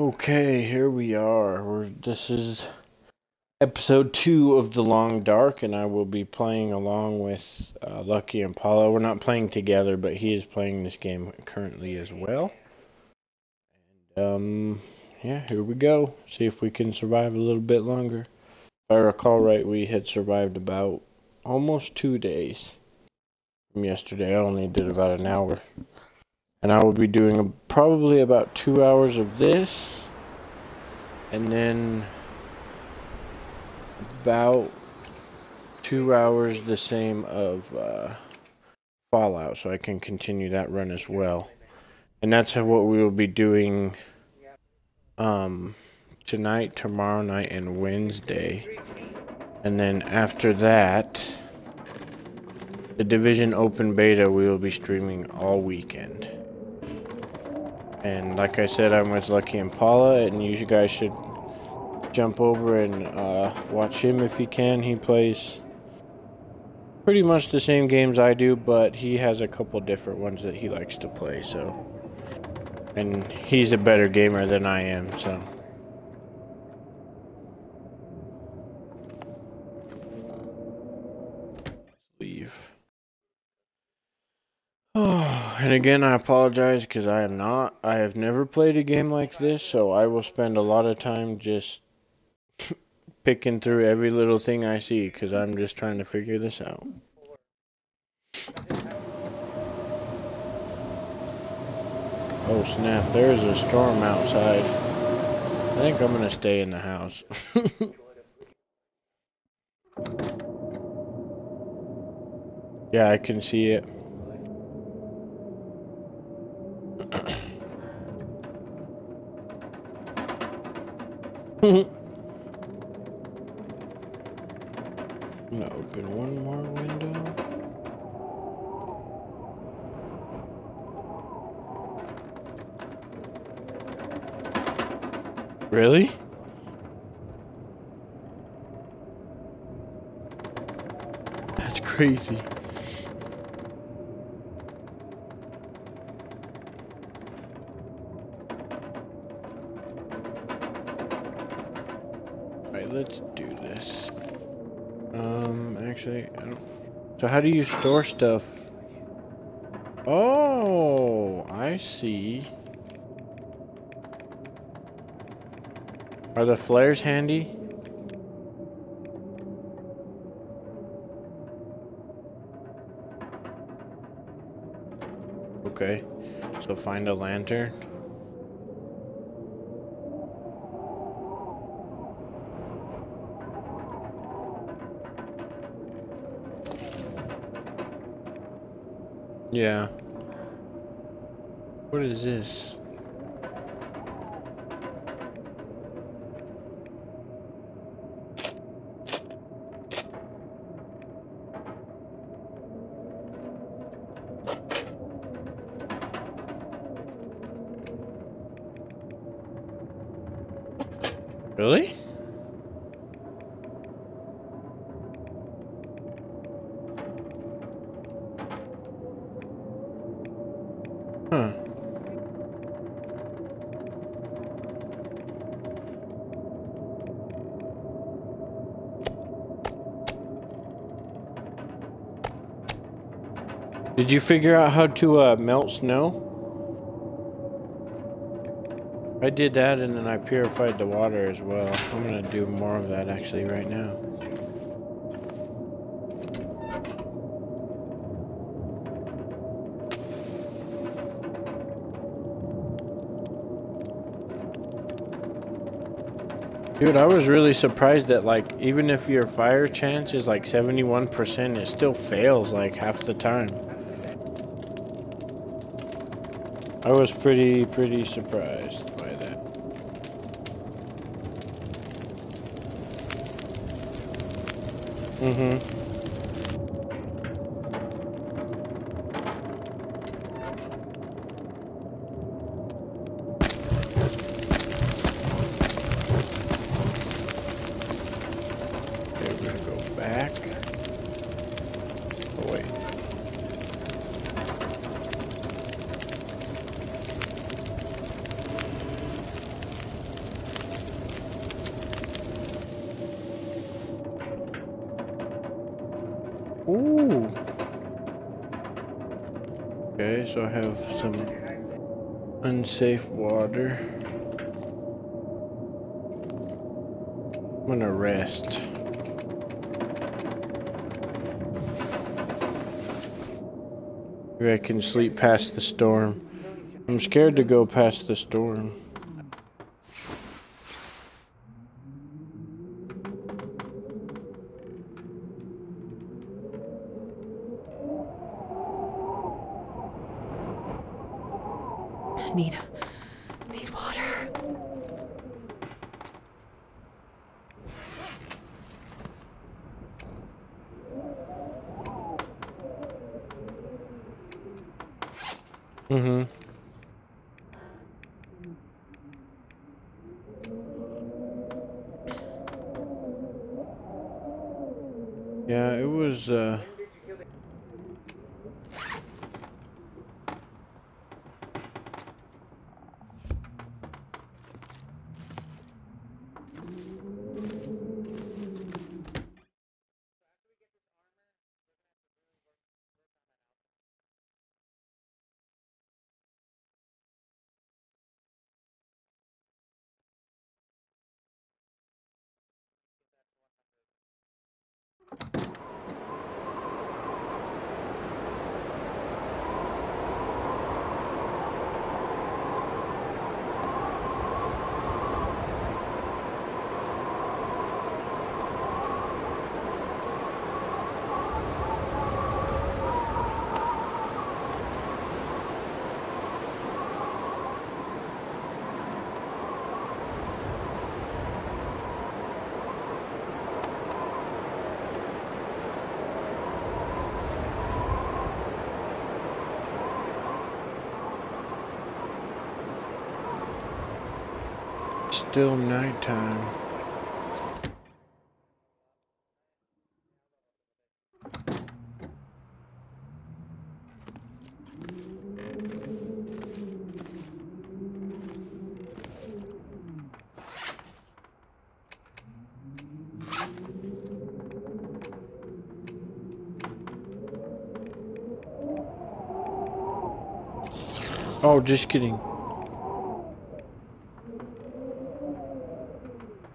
Okay, here we are. We're, this is episode two of The Long Dark, and I will be playing along with uh, LuckyImpala. We're not playing together, but he is playing this game currently as well. And, um, yeah, here we go. See if we can survive a little bit longer. If I recall right, we had survived about almost two days from yesterday. I only did about an hour. And I will be doing probably about two hours of this. And then about two hours the same of uh, Fallout. So I can continue that run as well. And that's what we will be doing um, tonight, tomorrow night, and Wednesday. And then after that, the Division Open Beta we will be streaming all weekend. And like I said, I'm with LuckyImpala, and you guys should jump over and uh, watch him if you can. He plays pretty much the same games I do, but he has a couple different ones that he likes to play, so. And he's a better gamer than I am, so. Leave. Oh, and again, I apologize because I am not. I have never played a game like this, so I will spend a lot of time just picking through every little thing I see because I'm just trying to figure this out. Oh snap, there's a storm outside. I think I'm gonna stay in the house. yeah, I can see it. Really? That's crazy. Alright, let's do this. Um, actually, I don't... So how do you store stuff? Oh, I see. Are the flares handy? Okay, so find a lantern. Yeah. What is this? Really? Huh. Did you figure out how to uh, melt snow? I did that and then I purified the water as well. I'm gonna do more of that actually right now. Dude, I was really surprised that like even if your fire chance is like 71%, it still fails like half the time. I was pretty, pretty surprised by that. Mm-hmm. Okay, we're gonna go back. Oh wait. Ooh. Okay, so I have some unsafe water. I'm gonna rest. Maybe I can sleep past the storm. I'm scared to go past the storm. Need, need water. Mm-hmm. Yeah, it was, uh... Still nighttime. Oh, just kidding.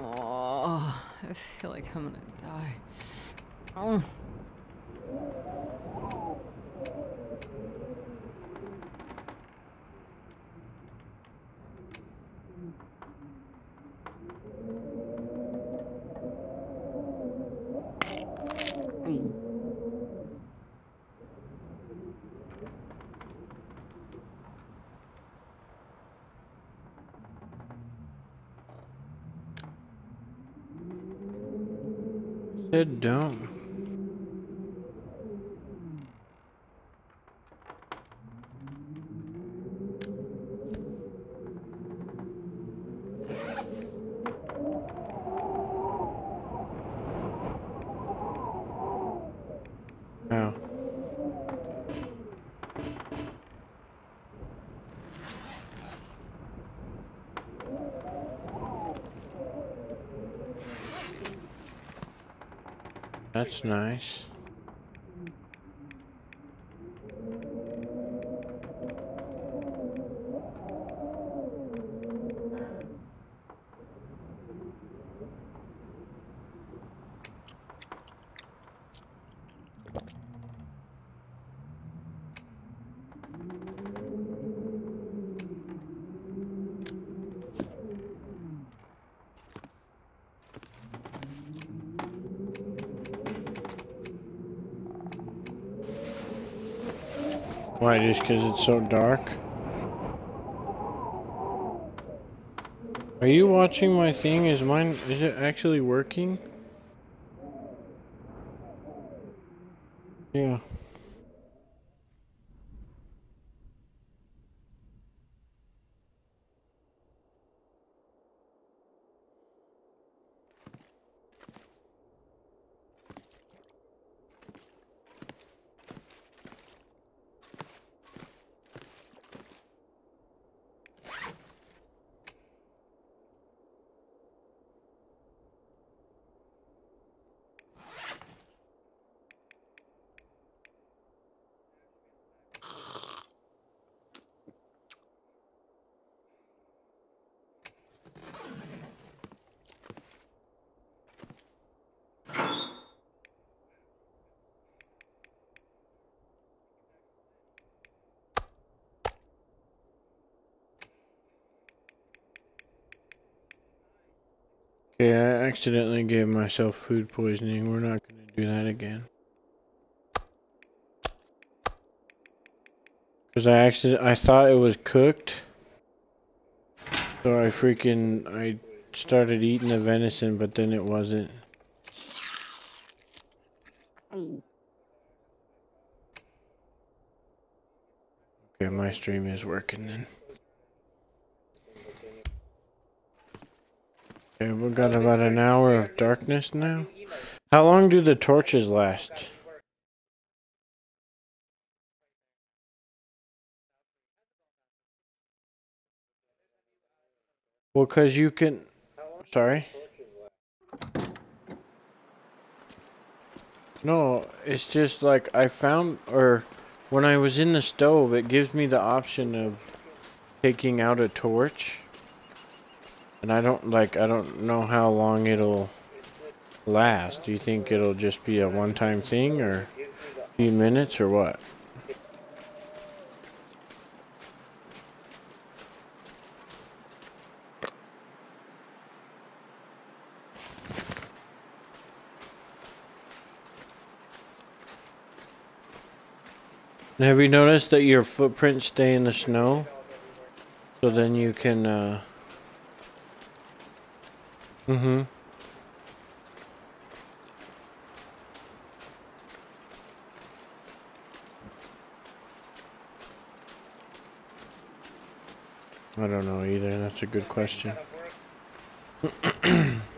Oh, I feel like I'm gonna die. Oh. Said don't. Oh. That's nice. Why, just because it's so dark? Are you watching my thing? Is mine, is it actually working? Yeah. Yeah, I accidentally gave myself food poisoning. We're not going to do that again. Because I actually, I thought it was cooked. So I freaking, I started eating the venison, but then it wasn't. Okay, my stream is working then. Okay, we've got about an hour of darkness now. How long do the torches last? Well, because you can... Sorry? No, it's just like I found... Or when I was in the stove, it gives me the option of taking out a torch. And I don't, like, I don't know how long it'll last. Do you think it'll just be a one-time thing or a few minutes or what? have you noticed that your footprints stay in the snow? So then you can, uh... Mm-hmm. I don't know either. That's a good question.